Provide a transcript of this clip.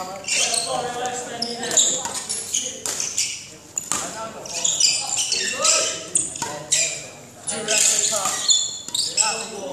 Jurassic Park.